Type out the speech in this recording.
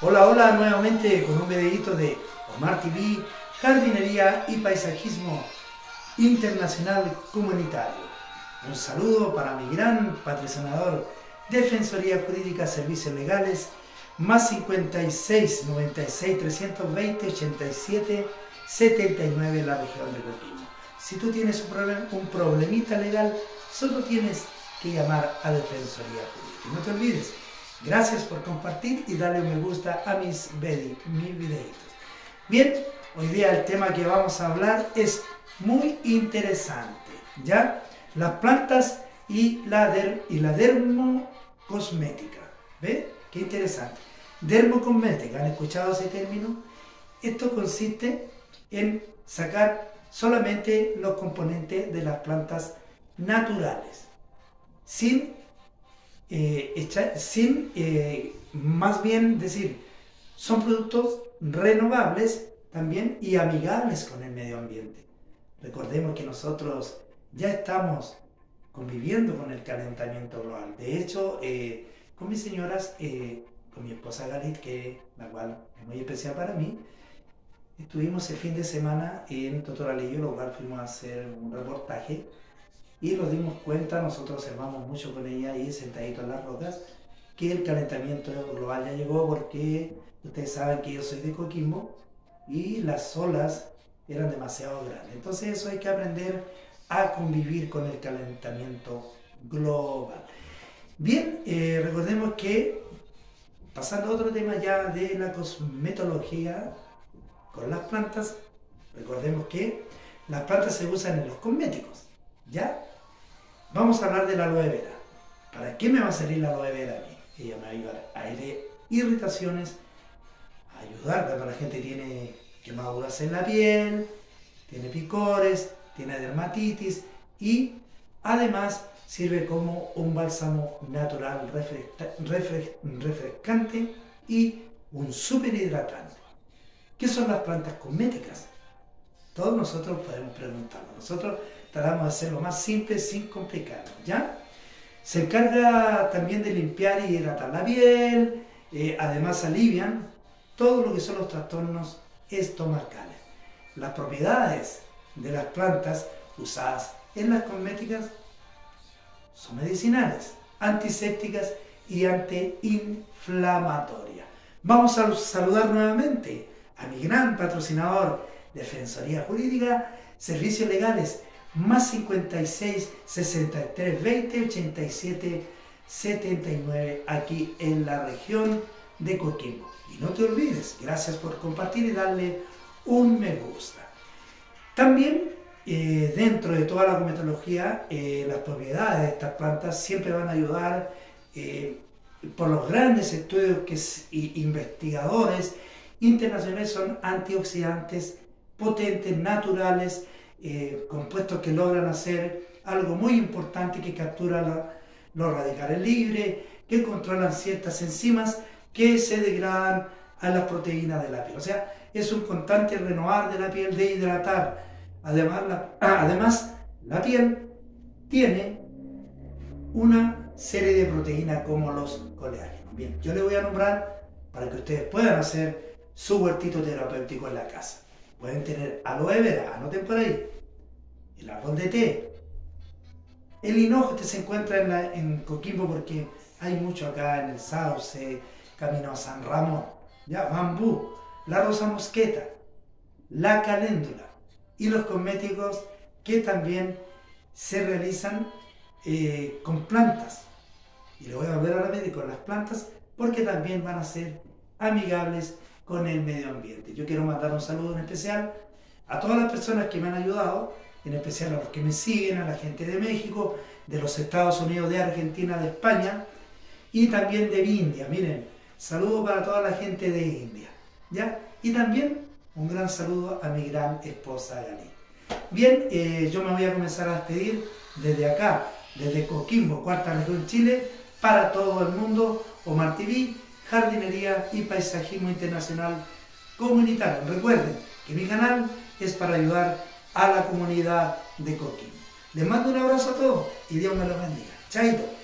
Hola, hola nuevamente con un videito de Omar TV, jardinería y paisajismo internacional comunitario. Un saludo para mi gran patrocinador, Defensoría Jurídica Servicios Legales, más 56 96 320 87 79 en la región de Coquimbo. Si tú tienes un, problem, un problemita legal, solo tienes que llamar a Defensoría Jurídica. No te olvides, Gracias por compartir y darle un me gusta a mis, mis videitos. Bien, hoy día el tema que vamos a hablar es muy interesante, ¿ya? Las plantas y la, der, y la dermocosmética. ¿Ve? Qué interesante. Dermocosmética, ¿han escuchado ese término? Esto consiste en sacar solamente los componentes de las plantas naturales, sin eh, sin eh, más bien decir, son productos renovables también y amigables con el medio ambiente. Recordemos que nosotros ya estamos conviviendo con el calentamiento global. De hecho, eh, con mis señoras, con mi esposa Galit, que la cual es muy especial para mí, estuvimos el fin de semana en Totoralillo, lo cual fuimos a hacer un reportaje y nos dimos cuenta, nosotros observamos mucho con ella ahí sentadito en las rocas, que el calentamiento global ya llegó porque ustedes saben que yo soy de Coquimbo y las olas eran demasiado grandes. Entonces eso hay que aprender a convivir con el calentamiento global. Bien, eh, recordemos que pasando a otro tema ya de la cosmetología con las plantas, recordemos que las plantas se usan en los cosméticos, ¿ya? Vamos a hablar de la aloe vera. ¿Para qué me va a servir la aloe vera a mí? Ella me va a ayudar a irritaciones, a ayudar cuando la gente tiene quemaduras en la piel, tiene picores, tiene dermatitis y además sirve como un bálsamo natural refrescante y un super hidratante. ¿Qué son las plantas cosméticas? Todos nosotros podemos preguntarlo. Nosotros tratamos de hacerlo más simple sin complicarlo, ¿ya? Se encarga también de limpiar y hidratar la piel, eh, además alivian todo lo que son los trastornos estomacales. Las propiedades de las plantas usadas en las cosméticas son medicinales, antisépticas y antiinflamatorias. Vamos a saludar nuevamente a mi gran patrocinador, Defensoría Jurídica, Servicios Legales, más 56 63 20 87 79 aquí en la región de Coquimbo. Y no te olvides, gracias por compartir y darle un me gusta. También eh, dentro de toda la cometología, eh, las propiedades de estas plantas siempre van a ayudar eh, por los grandes estudios que investigadores internacionales son antioxidantes potentes, naturales, eh, compuestos que logran hacer algo muy importante que captura los radicales libres, que controlan ciertas enzimas que se degradan a las proteínas de la piel. O sea, es un constante renovar de la piel, de hidratar. Además, la, además, la piel tiene una serie de proteínas como los colágenos. Bien, yo le voy a nombrar para que ustedes puedan hacer su huertito terapéutico en la casa. Pueden tener aloe vera, anoten por ahí, el árbol de té. El hinojo este se encuentra en, en Coquimbo porque hay mucho acá en el Sauce, camino a San Ramón, ya, bambú, la rosa mosqueta, la caléndula y los cosméticos que también se realizan eh, con plantas. Y le voy a hablar ahora de con las plantas porque también van a ser amigables con el medio ambiente. Yo quiero mandar un saludo en especial a todas las personas que me han ayudado, en especial a los que me siguen, a la gente de México, de los Estados Unidos, de Argentina, de España y también de India. Miren, saludo para toda la gente de India. ¿ya? Y también un gran saludo a mi gran esposa Gali. Bien, eh, yo me voy a comenzar a despedir desde acá, desde Coquimbo, Cuarta Región Chile, para todo el mundo, Omar TV jardinería y paisajismo internacional comunitario. Recuerden que mi canal es para ayudar a la comunidad de Coquín. Les mando un abrazo a todos y Dios me los bendiga. Chaito.